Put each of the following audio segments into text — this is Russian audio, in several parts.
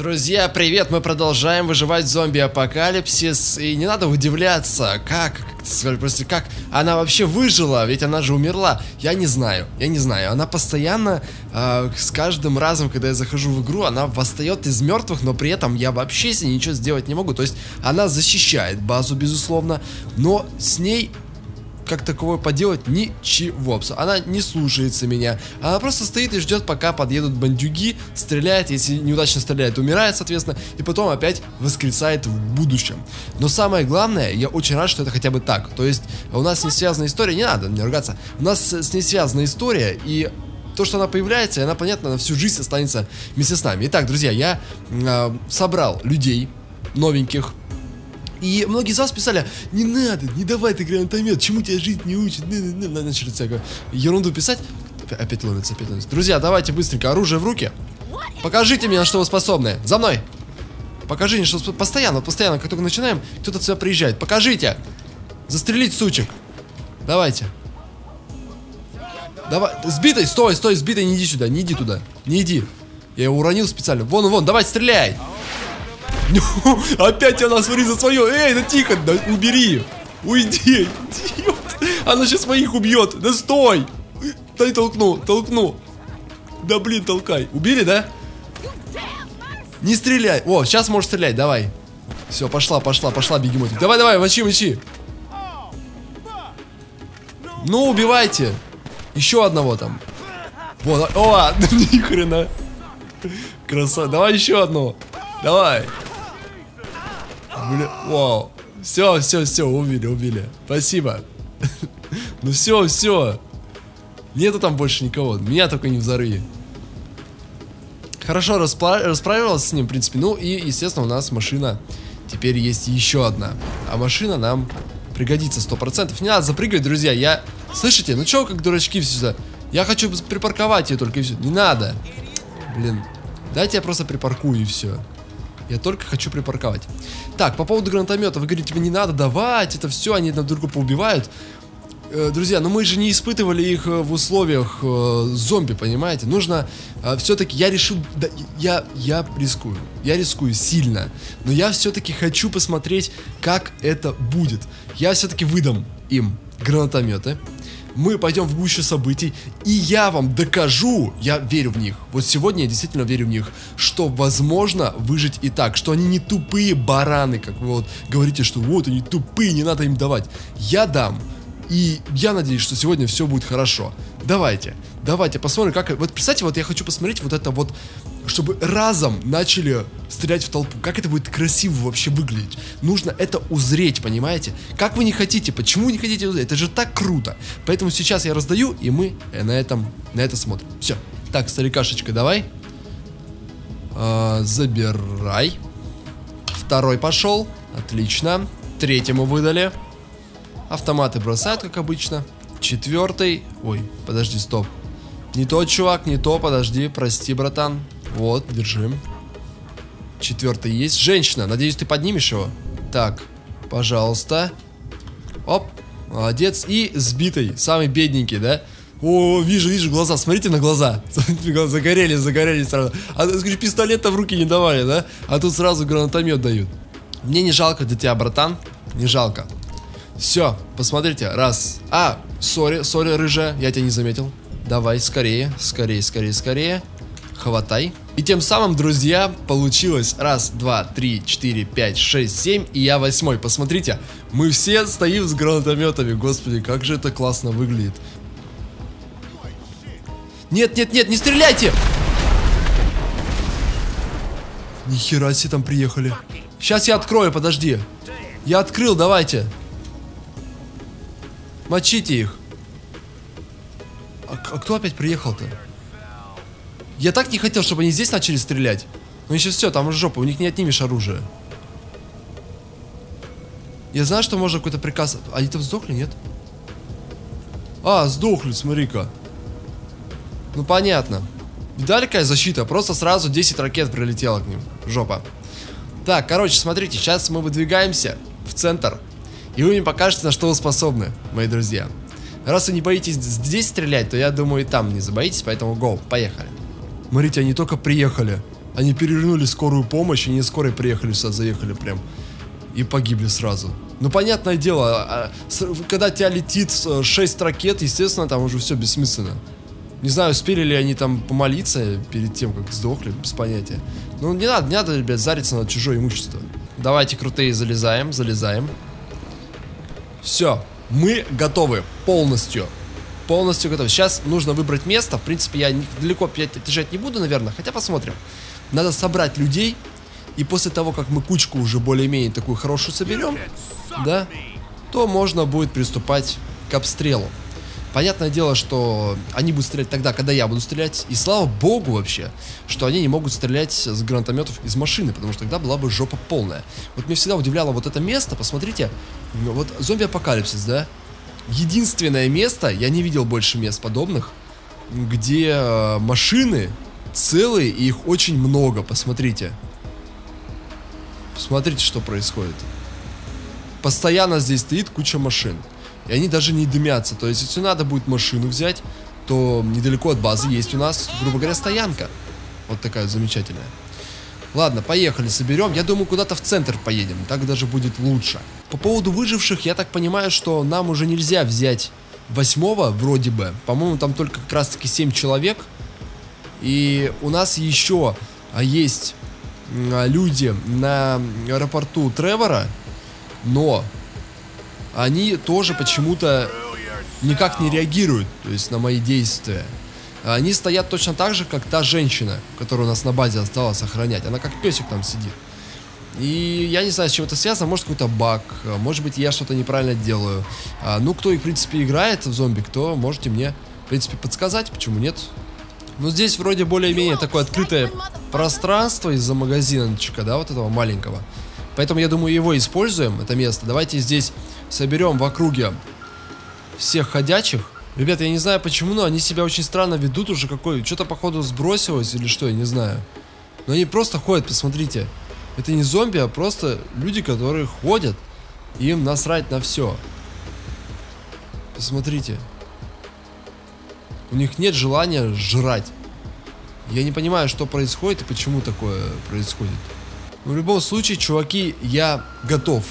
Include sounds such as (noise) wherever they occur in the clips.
Друзья, привет! Мы продолжаем выживать в зомби-апокалипсис. И не надо удивляться, как, просто как она вообще выжила, ведь она же умерла. Я не знаю, я не знаю. Она постоянно, э, с каждым разом, когда я захожу в игру, она восстает из мертвых, но при этом я вообще с ней ничего сделать не могу. То есть она защищает базу, безусловно, но с ней как таковое поделать ничего. Она не слушается меня. Она просто стоит и ждет, пока подъедут бандюги, стреляет, если неудачно стреляет, умирает, соответственно, и потом опять воскресает в будущем. Но самое главное, я очень рад, что это хотя бы так. То есть у нас не связана история, не надо мне ругаться, у нас с ней связана история, и то, что она появляется, и она, понятно, на всю жизнь останется вместе с нами. Итак, друзья, я э, собрал людей новеньких, и многие из вас писали, не надо, не давай ты гранатомет, чему тебя жить не учат, начали всякую ерунду писать. Опять ловится, опять ловится. Друзья, давайте быстренько оружие в руки. Покажите мне, на что вы способны. За мной. Покажите, что постоянно, постоянно, как только начинаем, кто-то от себя приезжает. Покажите. Застрелить сучек. Давайте. Давай, сбитый, стой, стой, сбитый, не иди сюда, не иди туда, не иди. Я его уронил специально. Вон, вон, давай, стреляй. (laughs) Опять она, смотри, за свое. Эй, да тихо, да убери. Уйди. Идиот. Она сейчас своих убьет. Да стой. Дай толкну, толкну. Да блин, толкай. Убили, да? Не стреляй. О, сейчас можешь стрелять, давай. Все, пошла, пошла, пошла, бегемотик. Давай, давай, мочи, мочи. Ну, убивайте. Еще одного там. Вот, о, (laughs) ни хрена. Красава. Давай еще одного. Давай. Бля, вау. Все, все, все, убили, убили. Спасибо. (laughs) Ну все, все. Нету там больше никого. Меня только не взорви. Хорошо распра расправилась с ним, в принципе. Ну и, естественно, у нас машина теперь есть еще одна. А машина нам пригодится 100%. Не надо запрыгивать, друзья. Я... Слышите? Ну чего как дурачки все сюда? Я хочу припарковать ее только и все. Не надо. Блин. Дайте я просто припаркую и все. Я только хочу припарковать. Так, по поводу гранатомета. Вы говорите, тебе не надо давать, это все, они друг друга поубивают. Э, друзья, но мы же не испытывали их э, в условиях э, зомби, понимаете? Нужно э, все-таки, я решил, да, я, я рискую, я рискую сильно, но я все-таки хочу посмотреть, как это будет. Я все-таки выдам им гранатометы, мы пойдем в гущу событий, и я вам докажу, я верю в них, вот сегодня я действительно верю в них, что возможно выжить и так, что они не тупые бараны, как вы вот говорите, что вот они тупые, не надо им давать. Я дам, и я надеюсь, что сегодня все будет хорошо. Давайте, давайте посмотрим, как... Вот представьте, вот я хочу посмотреть вот это вот чтобы разом начали стрелять в толпу. Как это будет красиво вообще выглядеть? Нужно это узреть, понимаете? Как вы не хотите? Почему не хотите узреть? Это же так круто. Поэтому сейчас я раздаю, и мы на этом, на это смотрим. Все. Так, старикашечка, давай. А, забирай. Второй пошел. Отлично. Третьему выдали. Автоматы бросают, как обычно. Четвертый. Ой, подожди, стоп. Не тот чувак, не то, подожди, прости, братан. Вот, держим. Четвертый есть. Женщина, надеюсь, ты поднимешь его? Так, пожалуйста. Оп, молодец. И сбитый, самый бедненький, да? О, вижу, вижу глаза, (laughs) смотрите на глаза. Загорели, загорели сразу. А скажи, пистолета в руки не давали, да? А тут сразу гранатомет дают. Мне не жалко для тебя, братан. Не жалко. Все, посмотрите, раз. А, сори, сори, рыжая, я тебя не заметил. Давай, скорее, скорее, скорее, скорее. Хватай. И тем самым, друзья, получилось раз, два, три, четыре, пять, шесть, семь, и я восьмой. Посмотрите, мы все стоим с гранатометами. Господи, как же это классно выглядит. Нет, нет, нет, не стреляйте! Нихера себе там приехали. Сейчас я открою, подожди. Я открыл, давайте. Мочите их. А, а кто опять приехал-то? Я так не хотел, чтобы они здесь начали стрелять. Ну сейчас все, там жопа, у них не отнимешь оружие. Я знаю, что можно какой-то приказ... Они там сдохли, нет? А, сдохли, смотри-ка. Ну, понятно. Видали, какая защита? Просто сразу 10 ракет прилетело к ним. Жопа. Так, короче, смотрите, сейчас мы выдвигаемся в центр. И вы мне покажете, на что вы способны, мои друзья. Раз вы не боитесь здесь стрелять, то я думаю и там не забоитесь, поэтому go, поехали. Смотрите, они только приехали. Они перевернули скорую помощь, и не скорой приехали сюда, заехали прям. И погибли сразу. Ну, понятное дело, а, с- когда тебя летит 6 ракет, естественно, там уже все бессмысленно. Не знаю, успели ли они там помолиться перед тем, как сдохли, без понятия. Ну, не надо, не надо, ребят, зариться на чужое имущество. Давайте, крутые, залезаем, залезаем. Все, мы готовы полностью. Полностью готовы. Сейчас нужно выбрать место. В принципе, я далеко отъезжать не буду, наверное. Хотя посмотрим. Надо собрать людей. И после того, как мы кучку уже более-менее такую хорошую соберем, да, то можно будет приступать к обстрелу. Понятное дело, что они будут стрелять тогда, когда я буду стрелять. И слава богу вообще, что они не могут стрелять с гранатометов из машины, потому что тогда была бы жопа полная. Вот меня всегда удивляло вот это место, посмотрите, вот зомби-апокалипсис, да? Единственное место, я не видел больше мест подобных, где э, машины целые и их очень много, посмотрите. Посмотрите, что происходит. Постоянно здесь стоит куча машин. И они даже не дымятся. То есть, если надо будет машину взять, то недалеко от базы есть у нас, грубо говоря, стоянка. Вот такая замечательная. Ладно, поехали, соберем. Я думаю, куда-то в центр поедем. Так даже будет лучше. По поводу выживших, я так понимаю, что нам уже нельзя взять восьмого, вроде бы. По-моему, там только как раз-таки 7 человек. И у нас еще а, есть а, люди на аэропорту Тревора, но они тоже почему-то никак не реагируют, то есть на мои действия. Они стоят точно так же, как та женщина, которая у нас на базе осталась охранять. Она как песик там сидит. И я не знаю, с чем это связано. Может, какой-то баг. Может быть, я что-то неправильно делаю. А, ну, кто, в принципе, играет в зомби, кто, можете мне, в принципе, подсказать, почему нет. Ну, здесь вроде более-менее такое открытое пространство из-за магазинчика, да, вот этого маленького. Поэтому, я думаю, его используем, это место. Давайте здесь соберем в округе всех ходячих. Ребята, я не знаю почему, но они себя очень странно ведут уже какой. Что-то, походу, сбросилось или что, я не знаю. Но они просто ходят, посмотрите. Это не зомби, а просто люди, которые ходят. Им насрать на все. Посмотрите. У них нет желания жрать. Я не понимаю, что происходит и почему такое происходит. В любом случае, чуваки, я готов.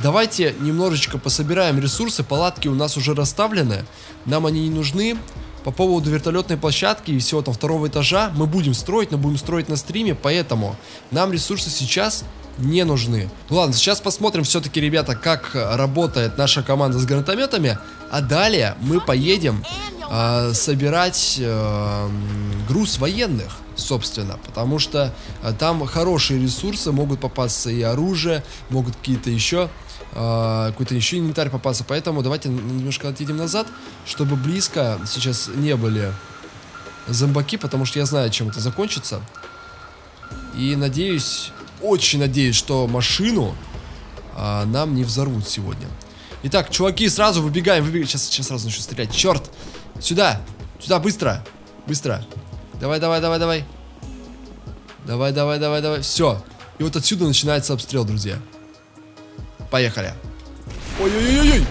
Давайте немножечко пособираем ресурсы. Палатки у нас уже расставлены. Нам они не нужны. По поводу вертолетной площадки и всего там второго этажа мы будем строить, но будем строить на стриме, поэтому нам ресурсы сейчас не нужны. Ну ладно, сейчас посмотрим все-таки, ребята, как работает наша команда с гранатометами, а далее мы поедем э, собирать э, груз военных, собственно, потому что э, там хорошие ресурсы, могут попасться и оружие, могут какие-то еще э, какой-то еще инвентарь попасться, поэтому давайте немножко отъедем назад, чтобы близко сейчас не были зомбаки, потому что я знаю, чем это закончится. И надеюсь, очень надеюсь, что машину а, нам не взорвут сегодня. Итак, чуваки, сразу выбегаем, выбегаем. Сейчас, сейчас сразу начну стрелять. Черт! Сюда! Сюда, быстро! Быстро! Давай, давай, давай, давай. Давай, давай, давай, давай. Все. И вот отсюда начинается обстрел, друзья. Поехали. Ой-ой-ой-ой!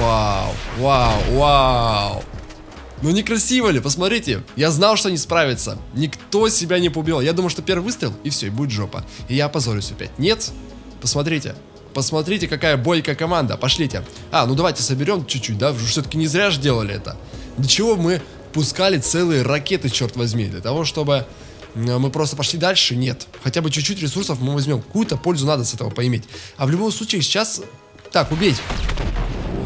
Вау, вау, вау. Ну некрасиво ли? Посмотрите. Я знал, что они справятся. Никто себя не поубивал. Я думал, что первый выстрел, и все, и будет жопа. И я опозорюсь опять. Нет? Посмотрите. Посмотрите, какая бойкая команда. Пошлите. А, ну давайте соберем чуть-чуть, да? Все-таки не зря же делали это. Для чего мы пускали целые ракеты, черт возьми? Для того, чтобы э, мы просто пошли дальше? Нет. Хотя бы чуть-чуть ресурсов мы возьмем. Какую-то пользу надо с этого поиметь. А в любом случае сейчас... Так, убить.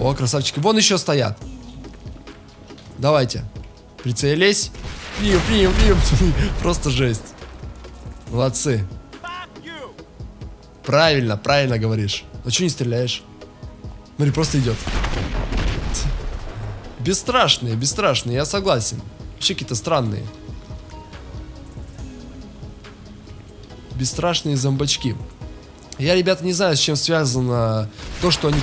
О, красавчики. Вон еще стоят. Давайте. Прицелись. Пьем, пьем, пьем. (laughs) Просто жесть. Молодцы. Правильно, правильно говоришь. Ну что не стреляешь? Смотри, просто идет. Бесстрашные, бесстрашные, я согласен. Вообще какие-то странные. Бесстрашные зомбачки. Я, ребята, не знаю, с чем связано то, что они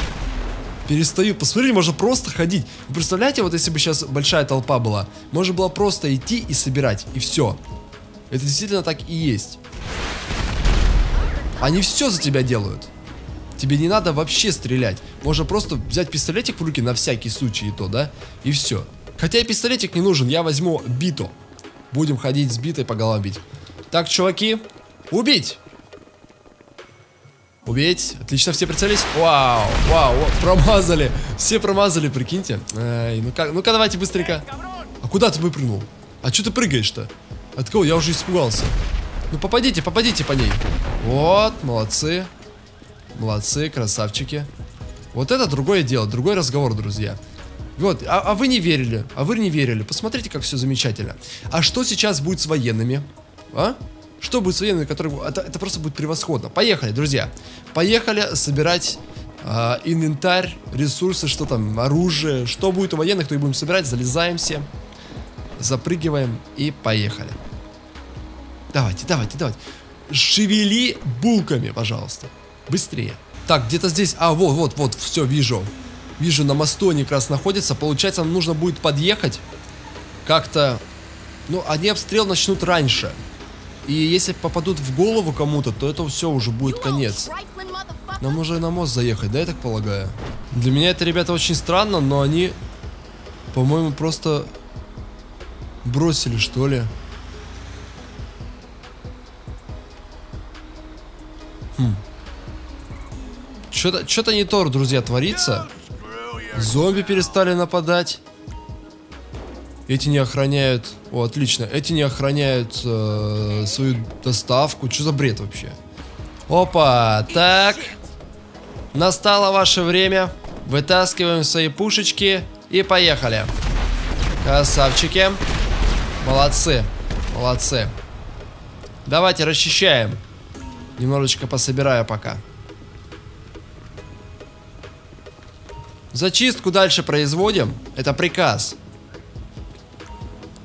перестают. Посмотрите, можно просто ходить. Вы представляете, вот если бы сейчас большая толпа была, можно было просто идти и собирать, и все. Это действительно так и есть. Они все за тебя делают. Тебе не надо вообще стрелять. Можно просто взять пистолетик в руки на всякий случай и то, да? И все. Хотя и пистолетик не нужен, я возьму биту. будем ходить сбитой по головам бить. Так, чуваки, убить! Убить. Отлично, все прицелились. Вау, вау, промазали. Все промазали, прикиньте. Эй, ну как, ну-ка давайте быстренько. А куда ты выпрыгнул? А что ты прыгаешь-то? От кого? Я уже испугался. Ну попадите, попадите по ней. Вот, молодцы. Молодцы, красавчики. Вот это другое дело, другой разговор, друзья. Вот, а, а вы не верили, а вы не верили. Посмотрите, как все замечательно. А что сейчас будет с военными? А? Что будет с военными, которые... Это, это просто будет превосходно. Поехали, друзья. Поехали собирать э, инвентарь, ресурсы, что там, оружие. Что будет у военных, то и будем собирать. Залезаем все. Запрыгиваем и поехали. Давайте, давайте, давайте. Шевели булками, пожалуйста. Быстрее. Так, где-то здесь... А, вот, вот, вот, все, вижу. Вижу, на мосту они как раз находятся. Получается, нам нужно будет подъехать. Как-то... Ну, они обстрел начнут раньше. И если попадут в голову кому-то, то это все уже будет конец. Нам нужно на мост заехать, да, я так полагаю? Для меня это, ребята, очень странно, но они, по-моему, просто бросили, что ли. Что-то что не то, друзья, творится. Зомби перестали нападать. Эти не охраняют... О, отлично. Эти не охраняют э, свою доставку. Что за бред вообще? Опа, так. Настало ваше время. Вытаскиваем свои пушечки и поехали. Красавчики. Молодцы. Молодцы. Давайте расчищаем. Немножечко пособираю пока. Зачистку дальше производим. Это приказ.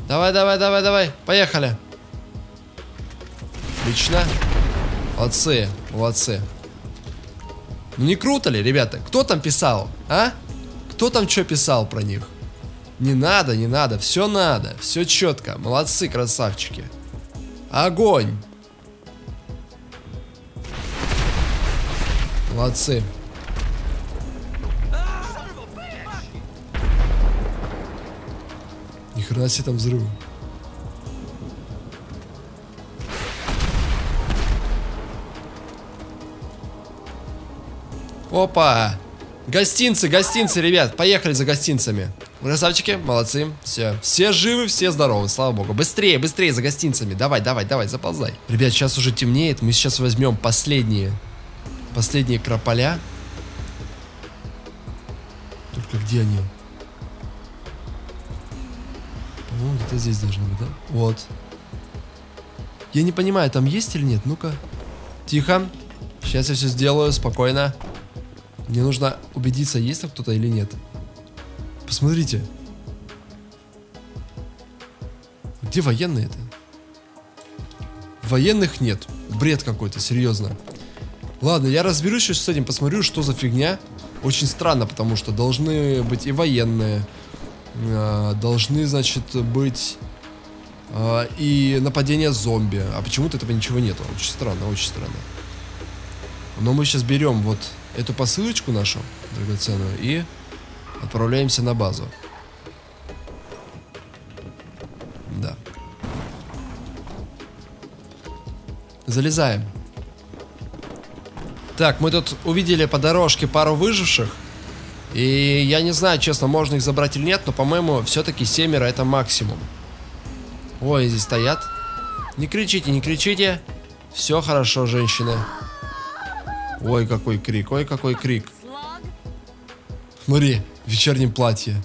Давай, давай, давай, давай. Поехали. Отлично. Молодцы, молодцы. Ну не круто ли, ребята? Кто там писал, а? Кто там что писал про них? Не надо, не надо, все надо, все четко. Молодцы, красавчики. Огонь. Молодцы. Хрена себе там взрыв. Опа! Гостинцы, гостинцы, ребят, поехали за гостинцами. Красавчики, молодцы, все. Все живы, все здоровы, слава богу. Быстрее, быстрее за гостинцами. Давай, давай, давай, заползай. Ребят, сейчас уже темнеет, мы сейчас возьмем последние, последние крополя. Только где они? По-моему, где-то здесь должно быть, да? Вот. Я не понимаю, там есть или нет? Ну-ка. Тихо. Сейчас я все сделаю, спокойно. Мне нужно убедиться, есть там кто-то или нет. Посмотрите. Где военные-то? Военных нет. Бред какой-то, серьезно. Ладно, я разберусь сейчас с этим, посмотрю, что за фигня. Очень странно, потому что должны быть и военные, должны, значит, быть э, и нападение зомби. А почему-то этого ничего нету. Очень странно, очень странно. Но мы сейчас берем вот эту посылочку нашу драгоценную и отправляемся на базу. Да. Залезаем. Так, мы тут увидели по дорожке пару выживших. И я не знаю, честно, можно их забрать или нет, но, по-моему, все-таки семеро это максимум. Ой, здесь стоят. Не кричите, не кричите. Все хорошо, женщины. Ой, какой крик, ой, какой крик. Смотри, в вечернем платье.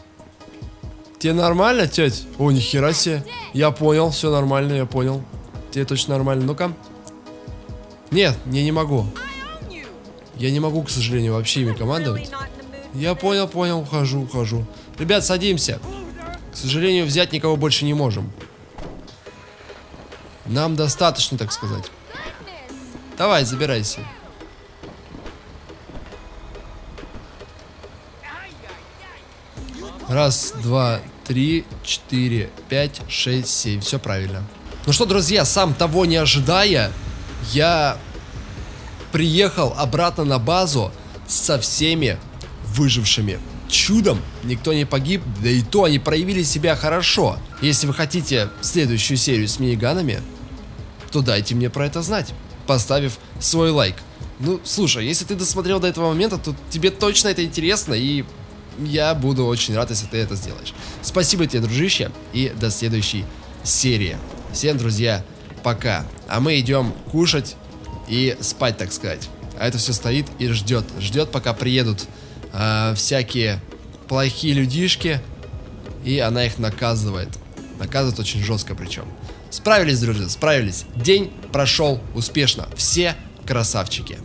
Тебе нормально, теть? О, нихера себе. Я понял, все нормально, я понял. Тебе точно нормально. Ну-ка. Нет, я не могу. Я не могу, к сожалению, вообще ими командовать. Я понял, понял, ухожу, ухожу. Ребят, садимся. К сожалению, взять никого больше не можем. Нам достаточно, так сказать. Давай, забирайся. Раз, два, три, четыре, пять, шесть, семь. Все правильно. Ну что, друзья, сам того не ожидая, я приехал обратно на базу со всеми выжившими. чудом никто не погиб, да и то они проявили себя хорошо. Если вы хотите следующую серию с миниганами, то дайте мне про это знать, поставив свой лайк. Ну, слушай, если ты досмотрел до этого момента, то тебе точно это интересно, и я буду очень рад, если ты это сделаешь. Спасибо тебе, дружище, и до следующей серии. Всем, друзья, пока. А мы идем кушать и спать, так сказать. А это все стоит и ждет. Ждет, пока приедут э, всякие плохие людишки, и она их наказывает. Наказывает очень жестко причем. Справились, друзья, справились. День прошел успешно. Все красавчики.